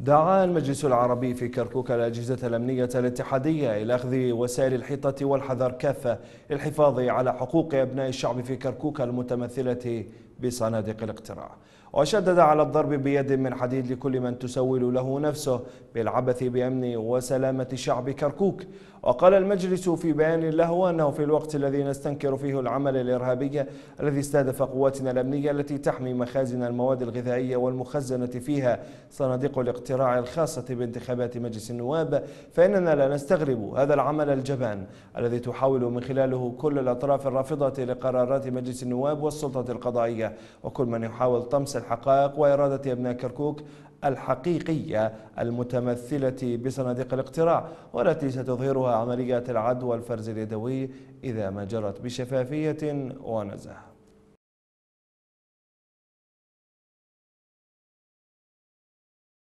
دعا المجلس العربي في كركوك الأجهزة الأمنية الاتحادية إلى أخذ وسائل الحيطة والحذر كافة للحفاظ على حقوق أبناء الشعب في كركوك المتمثلة بصناديق الاقتراع. وشدد على الضرب بيد من حديد لكل من تسول له نفسه بالعبث بأمن وسلامة شعب كركوك. وقال المجلس في بيان له أنه في الوقت الذي نستنكر فيه العمل الإرهابي الذي استهدف قواتنا الأمنية التي تحمي مخازن المواد الغذائية والمخزنة فيها صناديق الاقتراع الخاصة بانتخابات مجلس النواب فإننا لا نستغرب هذا العمل الجبان الذي تحاول من خلاله كل الأطراف الرافضة لقرارات مجلس النواب والسلطة القضائية وكل من يحاول طمس الحقائق وإرادة أبناء كركوك الحقيقية المتمثلة بصناديق الاقتراع والتي ستظهرها عمليات العد والفرز اليدوي إذا ما جرت بشفافية ونزاهة.